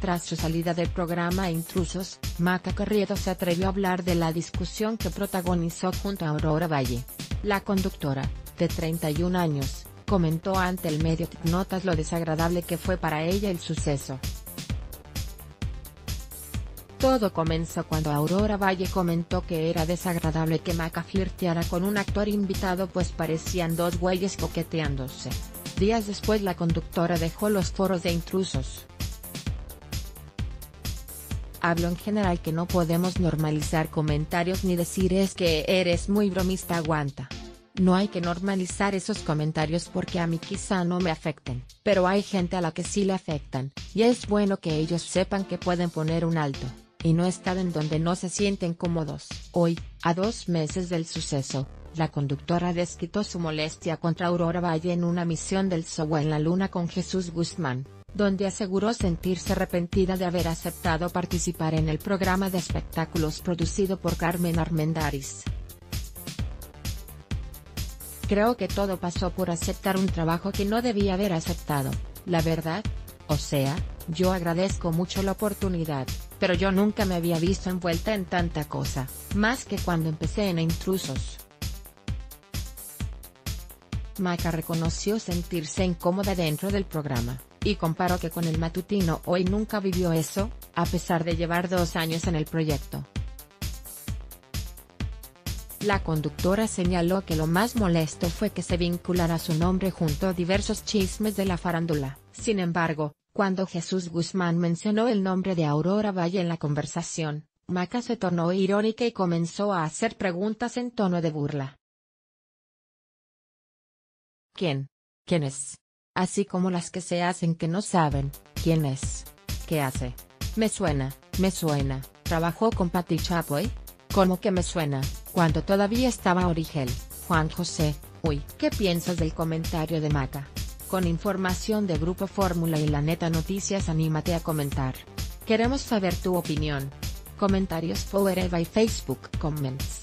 tras su salida del programa Intrusos, Maca Carriedo se atrevió a hablar de la discusión que protagonizó junto a Aurora Valle. La conductora, de 31 años, comentó ante el medio Notas lo desagradable que fue para ella el suceso. Todo comenzó cuando Aurora Valle comentó que era desagradable que Maca flirteara con un actor invitado pues parecían dos güeyes coqueteándose. Días después la conductora dejó los foros de intrusos. Hablo en general que no podemos normalizar comentarios ni decir es que eres muy bromista aguanta. No hay que normalizar esos comentarios porque a mí quizá no me afecten, pero hay gente a la que sí le afectan, y es bueno que ellos sepan que pueden poner un alto y no estar en donde no se sienten cómodos. Hoy, a dos meses del suceso, la conductora desquitó su molestia contra Aurora Valle en una misión del show en la luna con Jesús Guzmán, donde aseguró sentirse arrepentida de haber aceptado participar en el programa de espectáculos producido por Carmen Armendaris. Creo que todo pasó por aceptar un trabajo que no debía haber aceptado, la verdad. O sea, yo agradezco mucho la oportunidad, pero yo nunca me había visto envuelta en tanta cosa, más que cuando empecé en Intrusos. Maca reconoció sentirse incómoda dentro del programa, y comparó que con el matutino hoy nunca vivió eso, a pesar de llevar dos años en el proyecto. La conductora señaló que lo más molesto fue que se vinculara su nombre junto a diversos chismes de la farándula, sin embargo, cuando Jesús Guzmán mencionó el nombre de Aurora Valle en la conversación, Maca se tornó irónica y comenzó a hacer preguntas en tono de burla. ¿Quién? ¿Quién es? Así como las que se hacen que no saben, ¿quién es? ¿Qué hace? Me suena, me suena, trabajó con Patti Chapoy. ¿Cómo que me suena? Cuando todavía estaba Origel, Juan José, uy, ¿qué piensas del comentario de Maca? Con información de Grupo Fórmula y La Neta Noticias anímate a comentar. Queremos saber tu opinión. Comentarios Power Eva y Facebook Comments.